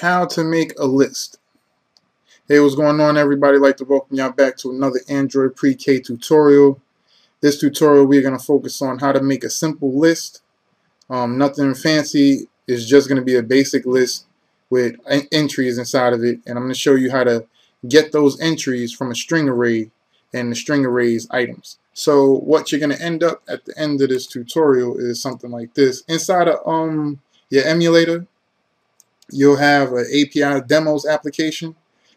how to make a list. Hey, what's going on everybody? I'd like to welcome y'all back to another Android Pre-K tutorial. This tutorial we're going to focus on how to make a simple list. Um, nothing fancy. It's just going to be a basic list with entries inside of it and I'm going to show you how to get those entries from a string array and the string arrays items. So what you're going to end up at the end of this tutorial is something like this. Inside of um, your emulator, you'll have an API demos application.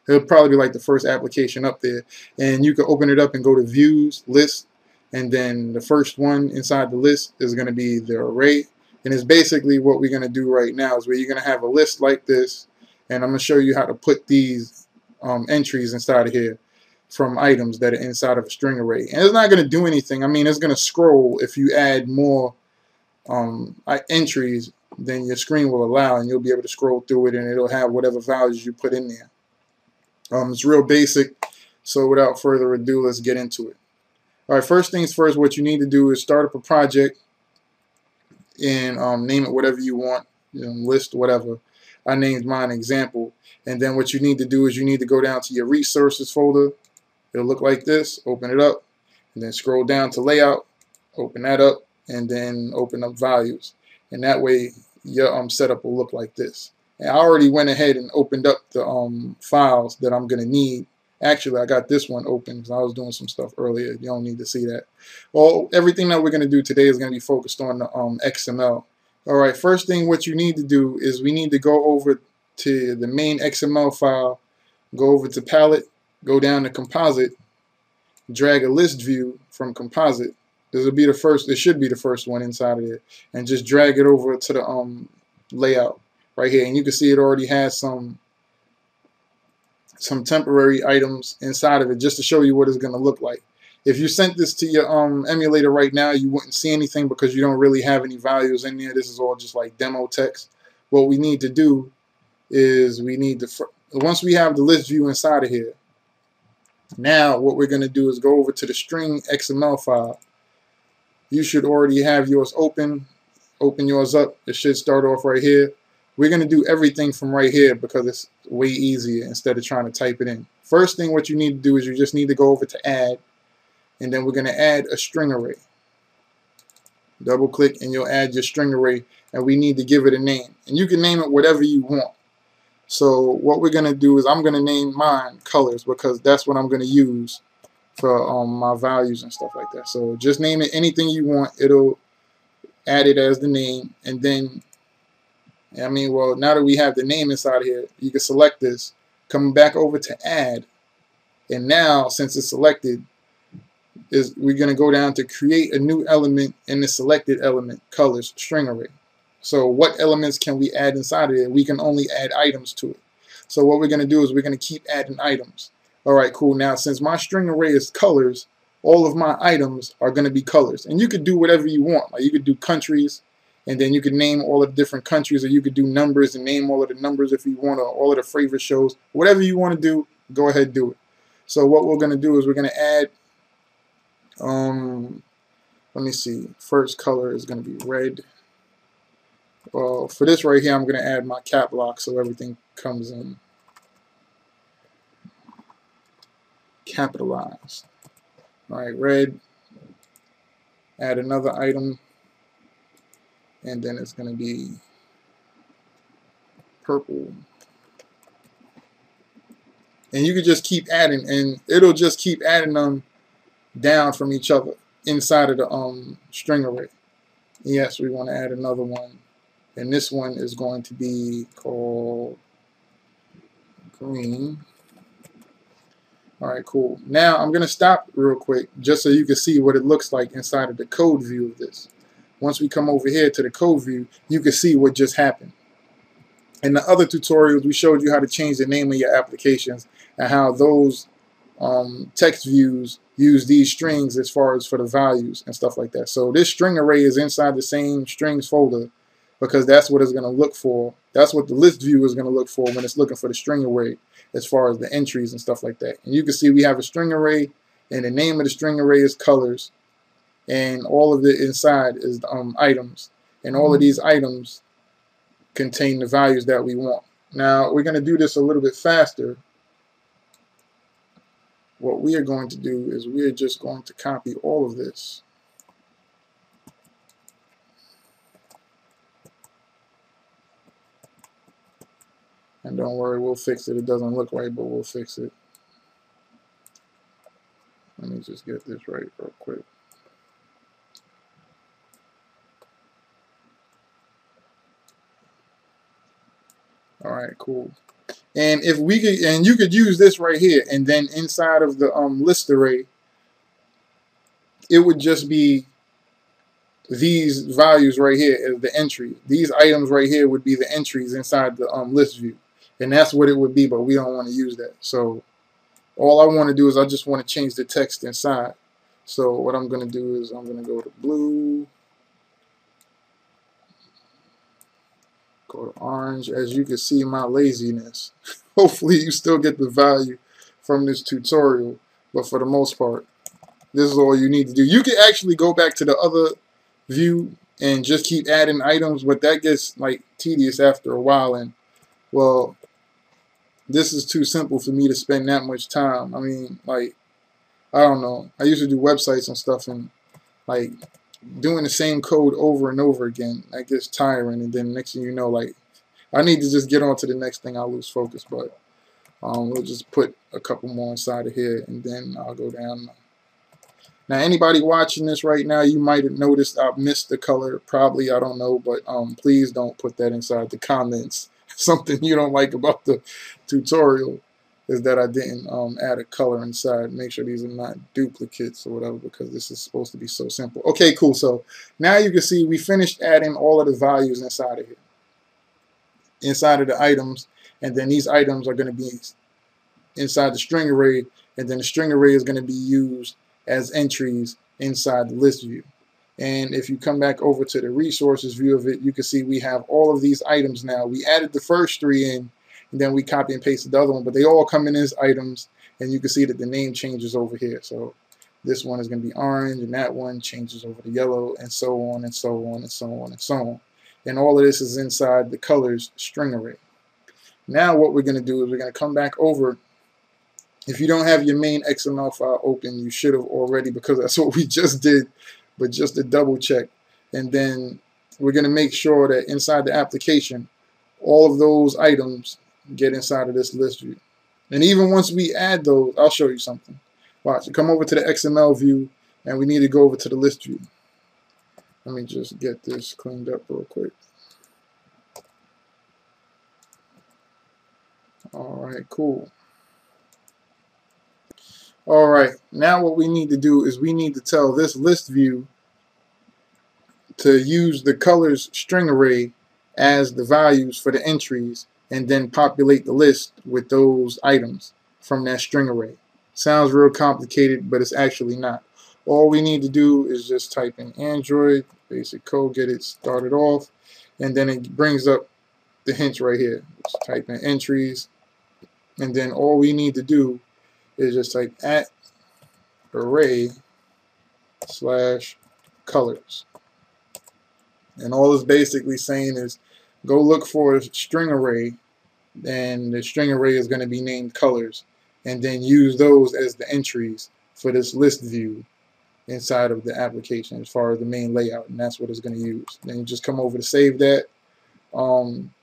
It'll probably be like the first application up there. And you can open it up and go to views, list, and then the first one inside the list is going to be the array. And it's basically what we're going to do right now is where you're going to have a list like this. And I'm going to show you how to put these um, entries inside of here from items that are inside of a string array. And it's not going to do anything. I mean, it's going to scroll if you add more um, entries then your screen will allow and you'll be able to scroll through it and it'll have whatever values you put in there. Um, it's real basic, so without further ado, let's get into it. Alright, first things first, what you need to do is start up a project and um, name it whatever you want, you know, list, whatever. I named mine example. And then what you need to do is you need to go down to your resources folder. It'll look like this. Open it up. And then scroll down to layout. Open that up. And then open up values and that way your um, setup will look like this. And I already went ahead and opened up the um, files that I'm going to need. Actually, I got this one open because I was doing some stuff earlier. You don't need to see that. Well, everything that we're going to do today is going to be focused on the um, XML. All right, first thing what you need to do is we need to go over to the main XML file, go over to palette, go down to composite, drag a list view from composite, this will be the first. This should be the first one inside of it, and just drag it over to the um layout right here, and you can see it already has some some temporary items inside of it just to show you what it's going to look like. If you sent this to your um, emulator right now, you wouldn't see anything because you don't really have any values in there. This is all just like demo text. What we need to do is we need to, once we have the list view inside of here, now what we're going to do is go over to the string XML file you should already have yours open. Open yours up. It should start off right here. We're going to do everything from right here because it's way easier instead of trying to type it in. First thing what you need to do is you just need to go over to add and then we're going to add a string array. Double click and you'll add your string array and we need to give it a name. And you can name it whatever you want. So what we're going to do is I'm going to name mine colors because that's what I'm going to use for um, my values and stuff like that. So just name it anything you want. It'll add it as the name. And then, I mean, well, now that we have the name inside here, you can select this, come back over to add. And now, since it's selected, is we're going to go down to create a new element in the selected element colors string array. So what elements can we add inside of it? We can only add items to it. So what we're going to do is we're going to keep adding items. All right, cool. Now, since my string array is colors, all of my items are going to be colors. And you could do whatever you want. Like you could do countries, and then you could name all of the different countries, or you could do numbers and name all of the numbers if you want, or all of the favorite shows. Whatever you want to do, go ahead and do it. So what we're going to do is we're going to add, um, let me see, first color is going to be red. Well, for this right here, I'm going to add my cap lock so everything comes in. Capitalized. All right, red, add another item, and then it's going to be purple. And you can just keep adding, and it'll just keep adding them down from each other inside of the um, string array. Yes, we want to add another one. And this one is going to be called green. Alright, cool. Now I'm going to stop real quick just so you can see what it looks like inside of the code view of this. Once we come over here to the code view, you can see what just happened. In the other tutorials, we showed you how to change the name of your applications and how those um, text views use these strings as far as for the values and stuff like that. So this string array is inside the same strings folder because that's what it's going to look for. That's what the list view is going to look for when it's looking for the string array as far as the entries and stuff like that. And you can see we have a string array and the name of the string array is colors and all of it inside is um, items and all of mm-hmm. these items contain the values that we want. Now we're going to do this a little bit faster. What we are going to do is we are just going to copy all of this. And don't worry, we'll fix it. It doesn't look right, but we'll fix it. Let me just get this right real quick. All right, cool. And if we could, and you could use this right here, and then inside of the um, list array, it would just be these values right here as the entry. These items right here would be the entries inside the um, list view. And that's what it would be, but we don't want to use that. So all I want to do is I just want to change the text inside. So what I'm going to do is I'm going to go to blue, go to orange. As you can see my laziness. Hopefully you still get the value from this tutorial, but for the most part, this is all you need to do. You can actually go back to the other view and just keep adding items, but that gets like tedious after a while. And well, this is too simple for me to spend that much time. I mean, like, I don't know. I to do websites and stuff, and like doing the same code over and over again, that gets tiring. And then next thing you know, like, I need to just get on to the next thing. I'll lose focus, but um, we'll just put a couple more inside of here, and then I'll go down. Now, anybody watching this right now, you might have noticed I've missed the color. Probably, I don't know, but um, please don't put that inside the comments. Something you don't like about the tutorial is that I didn't um, add a color inside. Make sure these are not duplicates or whatever because this is supposed to be so simple. Okay, cool. So now you can see we finished adding all of the values inside of here, inside of the items, and then these items are going to be inside the string array, and then the string array is going to be used as entries inside the list view. And if you come back over to the resources view of it, you can see we have all of these items now. We added the first three in, and then we copy and pasted the other one, but they all come in as items, and you can see that the name changes over here. So this one is going to be orange, and that one changes over to yellow, and so on, and so on, and so on, and so on. And all of this is inside the colors string array. Now what we're going to do is we're going to come back over if you don't have your main XML file open, you should have already because that's what we just did but just to double check. And then we're going to make sure that inside the application, all of those items get inside of this list view. And even once we add those, I'll show you something. Watch, come over to the XML view, and we need to go over to the list view. Let me just get this cleaned up real quick. All right, cool. All right, now what we need to do is we need to tell this list view to use the colors string array as the values for the entries and then populate the list with those items from that string array. Sounds real complicated, but it's actually not. All we need to do is just type in Android, basic code, get it started off, and then it brings up the hints right here. Just type in entries, and then all we need to do is just type at array slash colors. And all it's basically saying is go look for a string array and the string array is going to be named colors and then use those as the entries for this list view inside of the application as far as the main layout and that's what it's going to use. Then you just come over to save that. Um,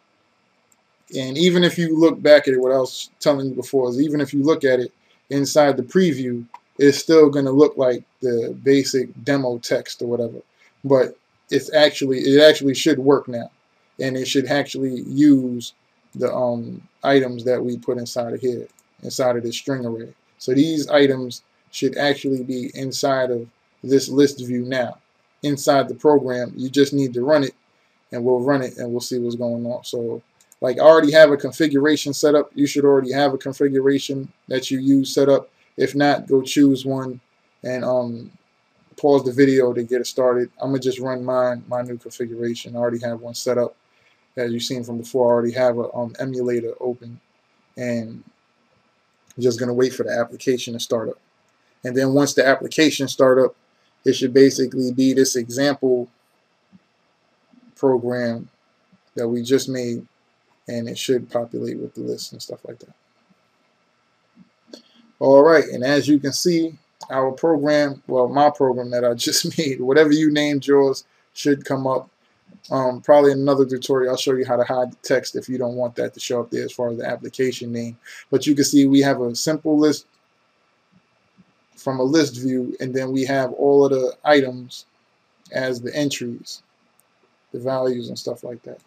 and even if you look back at it, what I was telling you before is even if you look at it, inside the preview, is still going to look like the basic demo text or whatever. But it's actually it actually should work now, and it should actually use the um, items that we put inside of here, inside of this string array. So these items should actually be inside of this list view now. Inside the program, you just need to run it, and we'll run it, and we'll see what's going on. So like I already have a configuration set up. You should already have a configuration that you use set up. If not, go choose one and um, pause the video to get it started. I'm gonna just run mine, my new configuration. I already have one set up. As you've seen from before, I already have a um, emulator open and I'm just gonna wait for the application to start up. And then once the application start up, it should basically be this example program that we just made and it should populate with the list and stuff like that. All right, and as you can see, our program, well, my program that I just made, whatever you named yours, should come up. Um, probably in another tutorial, I'll show you how to hide the text if you don't want that to show up there as far as the application name. But you can see we have a simple list from a list view, and then we have all of the items as the entries, the values and stuff like that.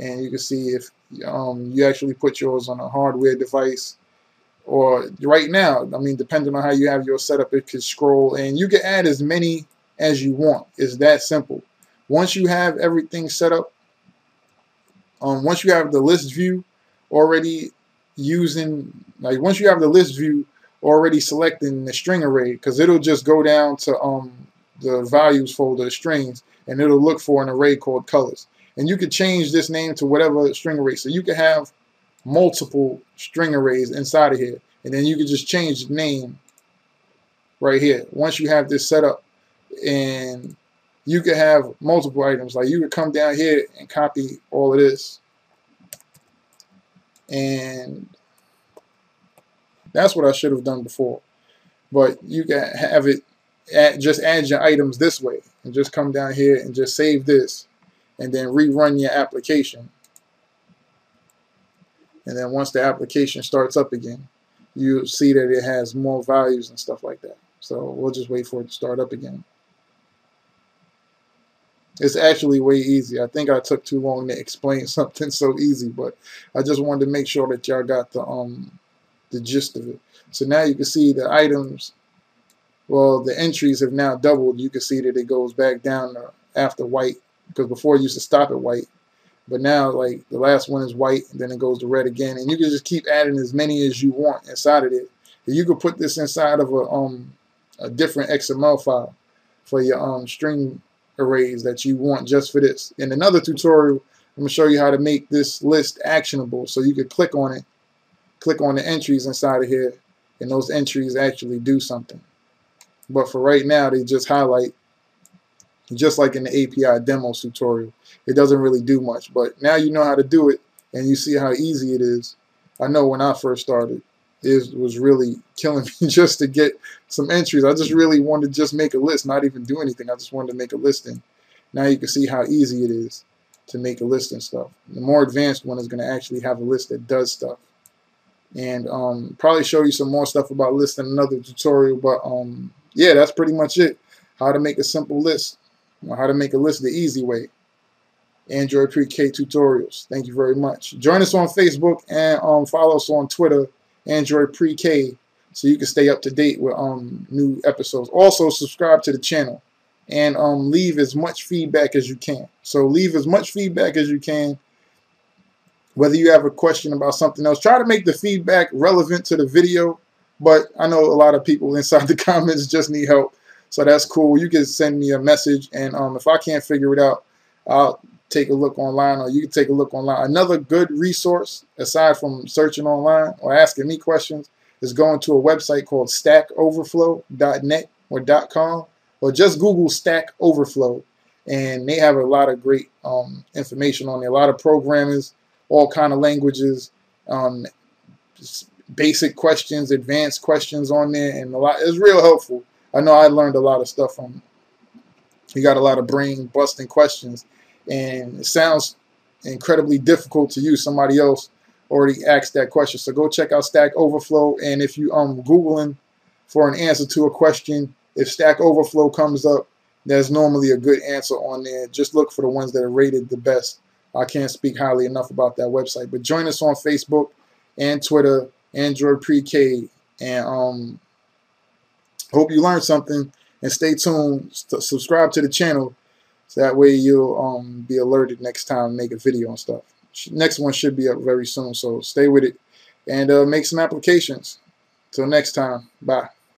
And you can see if um, you actually put yours on a hardware device, or right now, I mean, depending on how you have your setup, it could scroll, and you can add as many as you want. It's that simple. Once you have everything set up, um, once you have the list view already using, like once you have the list view already selecting the string array, because it'll just go down to um, the values folder, the strings, and it'll look for an array called colors. And you could change this name to whatever string array. So you could have multiple string arrays inside of here. And then you could just change the name right here. Once you have this set up, and you could have multiple items. Like you could come down here and copy all of this. And that's what I should have done before. But you can have it, add, just add your items this way. And just come down here and just save this. And then rerun your application. And then once the application starts up again, you see that it has more values and stuff like that. So we'll just wait for it to start up again. It's actually way easy. I think I took too long to explain something so easy, but I just wanted to make sure that y'all got the um the gist of it. So now you can see the items, well, the entries have now doubled. You can see that it goes back down after white, because before it used to stop at white. But now, like, the last one is white, and then it goes to red again. And you can just keep adding as many as you want inside of it. And you could put this inside of a, um, a different XML file for your um, string arrays that you want just for this. In another tutorial, I'm going to show you how to make this list actionable. So you could click on it, click on the entries inside of here, and those entries actually do something. But for right now, they just highlight, just like in the API demos tutorial. It doesn't really do much, but now you know how to do it, and you see how easy it is. I know when I first started, it was really killing me just to get some entries. I just really wanted to just make a list, not even do anything. I just wanted to make a listing. Now you can see how easy it is to make a list and stuff. The more advanced one is going to actually have a list that does stuff. And um, probably show you some more stuff about lists in another tutorial. But um, yeah, that's pretty much it. How to make a simple list. How to make a list the easy way. Android Pre-K tutorials. Thank you very much. Join us on Facebook and um, follow us on Twitter Android Pre-K so you can stay up to date with um, new episodes. Also, subscribe to the channel and um, leave as much feedback as you can. So leave as much feedback as you can. Whether you have a question about something else, try to make the feedback relevant to the video. But I know a lot of people inside the comments just need help. So that's cool. You can send me a message, and um, if I can't figure it out, I'll take a look online or you can take a look online. Another good resource, aside from searching online or asking me questions, is going to a website called stackoverflow.net or .com or just Google Stack Overflow and they have a lot of great um, information on there. A lot of programmers, all kind of languages, um, basic questions, advanced questions on there, and a lot. It's real helpful. I know I learned a lot of stuff from. You got a lot of brain busting questions, and it sounds incredibly difficult to you. Somebody else already asked that question. So go check out Stack Overflow. And if you um Googling for an answer to a question, if Stack Overflow comes up, there's normally a good answer on there. Just look for the ones that are rated the best. I can't speak highly enough about that website. But join us on Facebook and Twitter, Android Pre-K, and um, hope you learned something. And stay tuned. Subscribe to the channel so that way you'll um, be alerted next time I make a video and stuff. Next one should be up very soon, so stay with it and uh, make some applications. Till next time, bye.